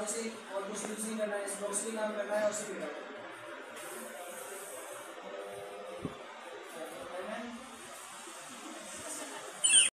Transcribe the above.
उसी और कुछ यूज़ नहीं करना है इस बॉक्स भी काम करना है उसी भी करना है